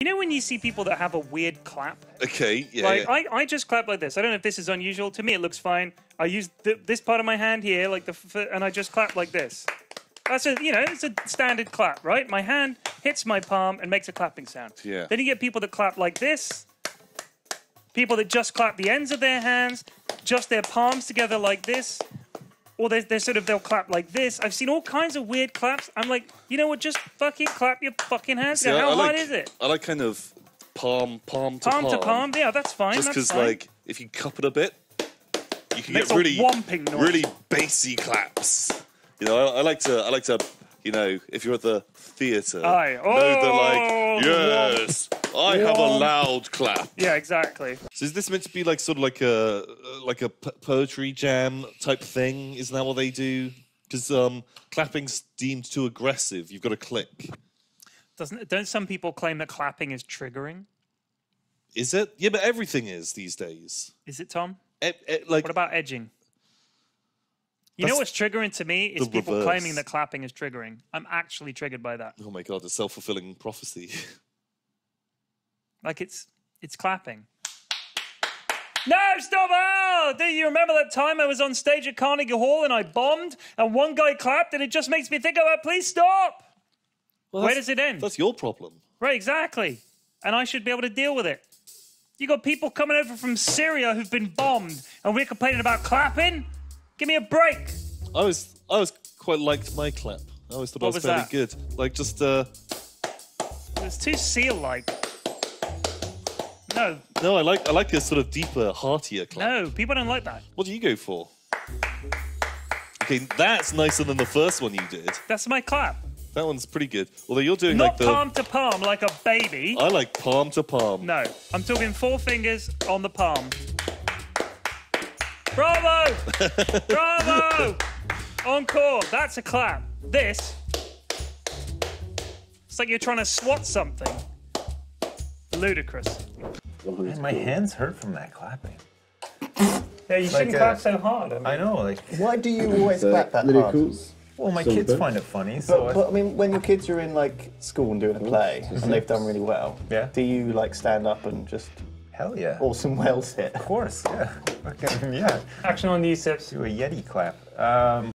You know when you see people that have a weird clap? Okay, yeah. like yeah. I, I just clap like this. I don't know if this is unusual. To me, it looks fine. I use th- this part of my hand here, like the, f- and I just clap like this. That's a, you know, it's a standard clap, right? My hand hits my palm and makes a clapping sound. Yeah. Then you get people that clap like this. People that just clap the ends of their hands, just their palms together like this. Or they're, they're sort of, they'll clap like this. I've seen all kinds of weird claps. I'm like, you know what? Just fucking clap your fucking hands. See. I- How I hard like, is it? I like kind of palm, palm to Palm palm. to palm. Yeah, that's fine. Just that's because, fine. like, if you cup it a bit, you can Makes get a really, whomping noise. really bassy claps. You know, I, I like to, I like to, you know, if you're at the theatre, Aye. know Oh, that like, oh, the whomp. Loud clap. Yeah, exactly. So is this meant to be like sort of like a like a p- poetry jam type thing? Isn't that what they do? Because um, clapping's deemed too aggressive. You've got to click. Doesn't don't some people claim that clapping is triggering? Is it? Yeah, but everything is these days. Is it Tom? E- e- like What about edging? You know what's triggering to me is people reverse. claiming that clapping is triggering. I'm actually triggered by that. oh my god, a self fulfilling prophecy. Like it's it's clapping. No, stop! Oh, do you remember that time I was on stage at Carnegie Hall and I bombed and one guy clapped and it just makes me think, oh, please stop. Well, Where does it end? That's your problem. Right, exactly. And I should be able to deal with it. You got people coming over from Syria who've been bombed, and we're complaining about clapping? Give me a break. I was I was quite liked my clap. I always thought I was, was fairly that? good. Like just uh It's too seal like. No, no, I like I like a sort of deeper, heartier clap. no, people don't like that. What do you go for? Okay, that's nicer than the first one you did. That's my clap. That one's pretty good. Although you're doing Not like the palm to palm like a baby. I like palm to palm. No, I'm talking four fingers on the palm. Bravo! Bravo! Encore. That's a clap. This. It's like you're trying to swat something. Ludicrous. Man, my hands hurt from that clapping. Yeah, you shouldn't clap so hard. I know, like, Why do you always clap that hard? Lyrics. well, my Some kids bit. find it funny, so But, I, but I mean, when your kids are in like school and doing a play and they've done really well, Yeah. do you like stand up and just hell yeah. Awesome Welles hit? Of course, yeah. Fucking, yeah. Action on the Yusufs. Do a Yeti clap. Um,